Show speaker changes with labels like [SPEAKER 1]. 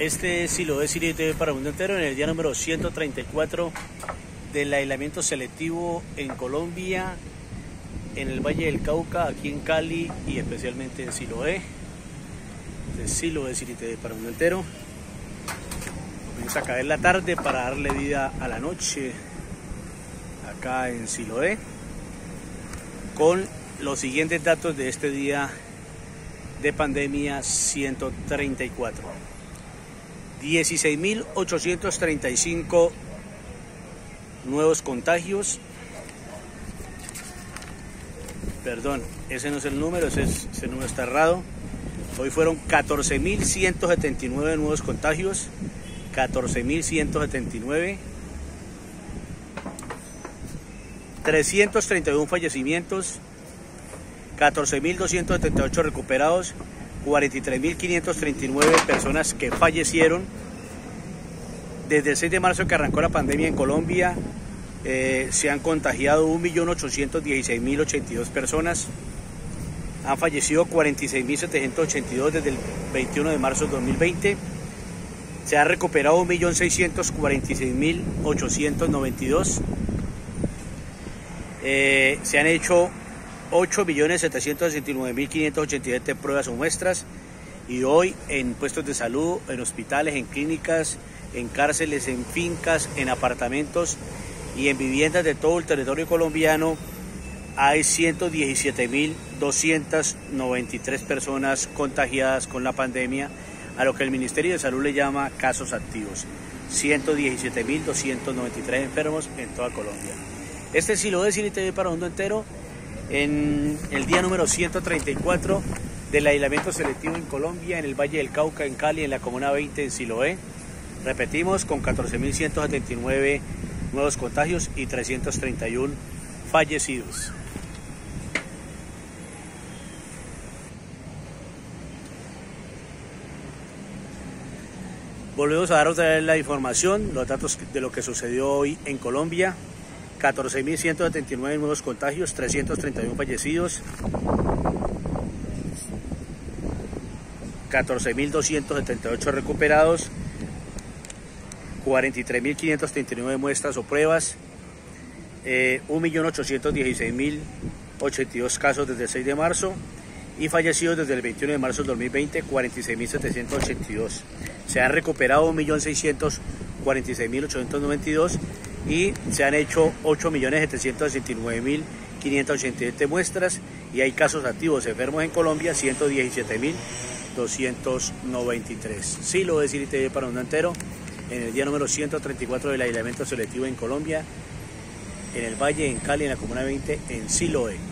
[SPEAKER 1] Este es Siloé Siria TV para Mundo Entero en el día número 134 del aislamiento selectivo en Colombia, en el Valle del Cauca, aquí en Cali y especialmente en Siloé. Este es Siloé Siria TV para Mundo Entero. Comienza a caer la tarde para darle vida a la noche acá en Siloé con los siguientes datos de este día de pandemia 134. 16.835 nuevos contagios. Perdón, ese no es el número, ese, ese número está errado. Hoy fueron 14.179 nuevos contagios. 14.179. 331 fallecimientos. 14.278 recuperados, 43.539 personas que fallecieron. Desde el 6 de marzo que arrancó la pandemia en Colombia, eh, se han contagiado 1.816.082 personas. Han fallecido 46.782 desde el 21 de marzo de 2020. Se han recuperado 1.646.892. Eh, se han hecho 8.769.587 pruebas o muestras y hoy en puestos de salud, en hospitales, en clínicas, en cárceles, en fincas, en apartamentos y en viviendas de todo el territorio colombiano hay 117.293 personas contagiadas con la pandemia, a lo que el Ministerio de Salud le llama casos activos. 117.293 enfermos en toda Colombia. Este es Silo de Cine TV para Mundo Entero en el día número 134 del aislamiento selectivo en Colombia, en el Valle del Cauca, en Cali, en la Comuna 20, en Siloé. Repetimos, con 14.179 nuevos contagios y 331 fallecidos. Volvemos a dar otra vez la información, los datos de lo que sucedió hoy en Colombia. 14.179 nuevos contagios, 331 fallecidos, 14.278 recuperados, 43.539 muestras o pruebas, eh, 1.816.082 casos desde el 6 de marzo y fallecidos desde el 21 de marzo del 2020, 46.782. Se han recuperado 1.646.892 y se han hecho 8.769.587 muestras y hay casos activos enfermos en Colombia 117.293. Sí lo voy a decir para un entero en el día número 134 del aislamiento selectivo en Colombia, en el Valle, en Cali, en la Comuna 20, en Siloé.